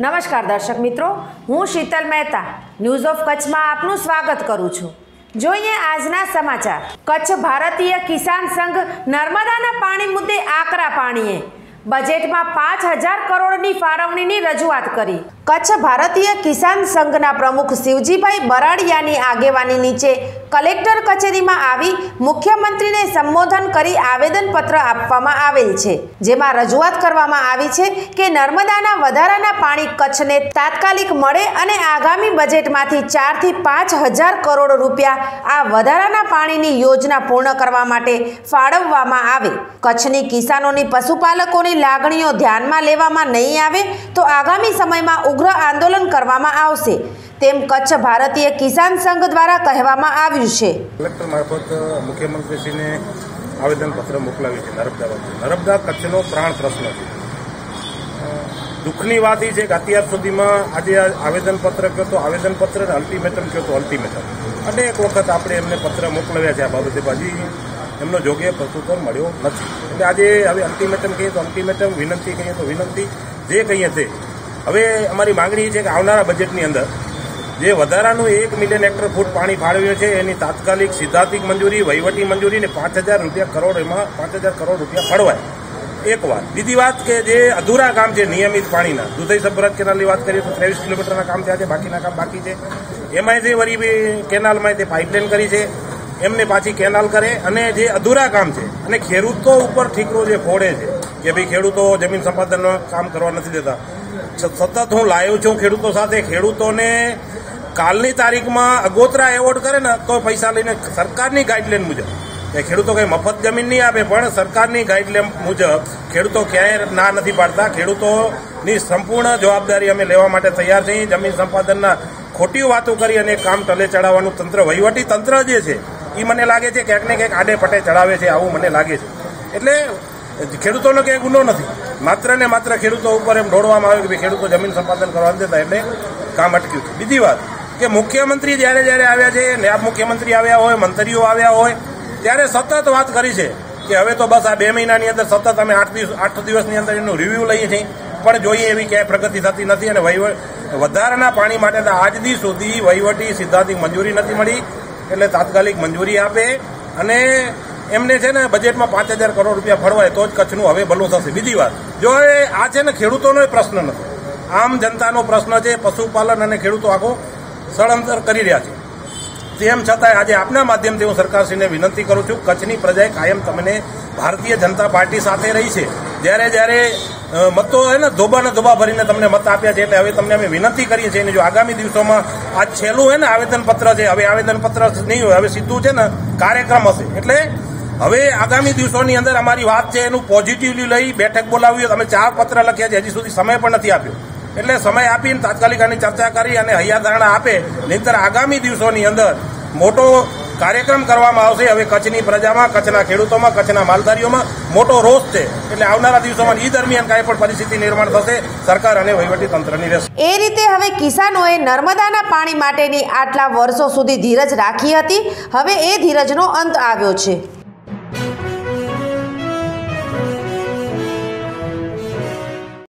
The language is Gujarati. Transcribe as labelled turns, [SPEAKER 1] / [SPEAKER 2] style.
[SPEAKER 1] નમસ્કાર દર્શક મિત્રો, હું શીતલ મહેતા ન્યૂઝ ઓફ કચ્છમાં આપનું સ્વાગત કરું છું. જોઈએ આજના સમાચાર. કચ્છ ભારતીય કિસાન સંઘ નર્મદાના પાણી મુદ્દે આકરા પાણીએ. બજેટમાં પાંચ હજાર કરોડની ફાળવણીની રજૂઆત કરી. કચ્છ ભારતીય કિસાન સંઘના પ્રમુખ શિવજીભાઈ બરાડિયાની આગેવાની નીચે કલેક્ટર કચેરીમાં આવી મુખ્યમંત્રીને સંબોધન કરી આવેદનપત્ર આપવામાં આવેલ છે. જેમાં રજૂઆત કરવામાં આવી છે કે નર્મદાના વધારાના પાણી કચ્છને તાત્કાલિક મળે અને આગામી બજેટમાંથી ચારથી પાંચ હજાર કરોડ રૂપિયા આ વધારાના પાણીની યોજના પૂર્ણ કરવા માટે ફાળવવામાં આવે. કચ્છની કિસાનોની પશુપાલકોની લાગણીઓ ધ્યાનમાં લેવામાં નહીં આવે તો આગામી સમયમાં ઉગ્ર આંદોલન કરવામાં આવશે. તેમ કચ્છ ભારતીય કિસાન સંઘ દ્વારા કહેવામાં આવ્યું છે.
[SPEAKER 2] કલેક્ટર મારફત મુખ્યમંત્રીશ્રીને આવેદનપત્ર મોકલાવ્યું છે નર્મદા નર્મદા કચ્છનો પ્રાણ પ્રશ્ન છે. દુઃખની વાત એ છે કે અત્યાર સુધીમાં આજે આવેદનપત્ર કહો તો આવેદનપત્ર અને અલ્ટિમેટમ કહો તો અલ્ટિમેટમ અનેક વખત આપણે એમને પત્ર મોકલાવ્યા છે આ બાબતે હજી એમનો જોગે પ્રત્યુત્તર મળ્યો નથી. એટલે આજે હવે અલ્ટિમેટમ કહીએ તો અલ્ટિમેટમ વિનંતી કહીએ તો વિનંતી. જે કહીએ તે હવે અમારી માંગણી છે કે આવનારા બજેટની અંદર જે વધારાનું એક મિલિયન હેક્ટર ફૂટ પાણી ફાળવ્યું છે, એની તાત્કાલિક સિદ્ધાંતિક મંજૂરી, વહીવટી મંજૂરી ને પાંચ હજાર રૂપિયા કરોડ એમાં પાંચ હજાર કરોડ રૂપિયા ફાળવાય. એક વાત. બીજી વાત કે જે અધૂરા કામ છે નિયમિત પાણીના, દુધઈ સબરત કેનાલની વાત કરીએ તો ત્રેવીસ કિલોમીટરના કામ થયા છે, બાકીના કામ બાકી છે. એમાંય જે બી કેનાલમાં તે પાઇપલાઇન કરી છે, એમને પાછી કેનાલ કરે અને જે અધૂરા કામ છે, અને ખેડૂતો ઉપર ઠીકરો જે ફોડે છે, કે ભાઈ ખેડૂતો જમીન સંપાદનનું કામ કરવા નથી દેતા સતત હું લાઈવ છું ખેડૂતો સાથે. ખેડૂતોને કાલની તારીખમાં અગોતરા એવોર્ડ કરે ને, તો પૈસા લઈને સરકારની ગાઈડલાઈન મુજબ. કે ખેડૂતો કંઈ મફત જમીન નહીં આપે, પણ સરકારની ગાઈડલાઈન મુજબ ખેડૂતો ક્યાંય ના નથી પાડતા. ખેડૂતોની સંપૂર્ણ જવાબદારી અમે લેવા માટે તૈયાર છીએ. જમીન સંપાદનના ખોટી વાતો કરી અને કામ ટલે ચડાવવાનું તંત્ર, વહીવટી તંત્ર જે છે એ મને લાગે છે ક્યાંક ને ક્યાંક આડે પટે ચડાવે છે, આવું મને લાગે છે. એટલે ખેડૂતોનો ક્યાંય ગુનો નથી. માત્ર ને માત્ર ખેડૂતો ઉપર એમ દોડવામાં આવ્યું કે ખેડૂતો જમીન સંપાદન કરવા દેતા એટલે કામ અટક્યું છે. બીજી વાત કે મુખ્યમંત્રી જ્યારે જ્યારે આવ્યા છે નાયબ મુખ્યમંત્રી આવ્યા હોય, મંત્રીઓ આવ્યા હોય, ત્યારે સતત વાત કરી છે કે હવે તો બસ આ બે મહિનાની અંદર સતત અમે આઠ દિવસ, આઠ દિવસની અંદર એનું રિવ્યૂ લઈએ છીએ. પણ જોઈએ એવી ક્યાંય પ્રગતિ થતી નથી અને વહીવટ, વધારાના પાણી માટે આજ દી સુધી વહીવટી સિદ્ધાંતિક મંજૂરી નથી મળી, એટલે તાત્કાલિક મંજૂરી આપે અને એમને છે ને બજેટમાં પાંચ હજાર કરોડ રૂપિયા ફળવાય તો જ કચ્છનું હવે ભલું થશે. બીજી વાત, જો એ આ છે ને ખેડૂતોનો પ્રશ્ન નથી. આમ જનતાનો પ્રશ્ન છે, પશુપાલન અને ખેડૂતો આખો સ્થળાંતર કરી રહ્યા છે. તેમ છતાંય આજે આપના માધ્યમથી હું સરકારશ્રીને વિનંતી કરું છું, કચ્છની પ્રજાએ કાયમ તમને ભારતીય જનતા પાર્ટી સાથે રહી છે. જ્યારે જ્યારે મતો હે ને ધોબાના ધોબા ભરીને તમને મત આપ્યા છે એટલે હવે તમને અમે વિનંતી કરીએ છીએ જો આગામી દિવસોમાં આ છેલ્લું હે ને આવેદનપત્ર છે, હવે આવેદનપત્ર નહીં હોય, હવે સીધું છે ને કાર્યક્રમ હશે. એટલે હવે આગામી દિવસોની અંદર અમારી વાત છે એનું પોઝિટિવલી લઈ બેઠક બોલાવી. અમે ચાર પત્ર લખ્યા છે, હજી સુધી સમય પણ નથી આપ્યો. એટલે સમય આપીને તાત્કાલિક આની ચર્ચા કરી અને હૈયાધારણા આપે. નહીંતર આગામી દિવસોની અંદર મોટો કાર્યક્રમ કરવામાં આવશે. હવે કચ્છની પ્રજામાં, કચ્છના ખેડૂતોમાં, કચ્છના માલધારીઓમાં મોટો રોષ છે. એટલે આવનારા દિવસોમાં એ દરમિયાન કાંઈ પણ પરિસ્થિતિ નિર્માણ થશે. સરકાર અને વહીવટી તંત્રની રહેશે.
[SPEAKER 1] એ રીતે હવે કિસાનોએ નર્મદાના પાણી માટેની આટલા વર્ષો સુધી ધીરજ રાખી હતી. હવે એ ધીરજનો અંત આવ્યો છે.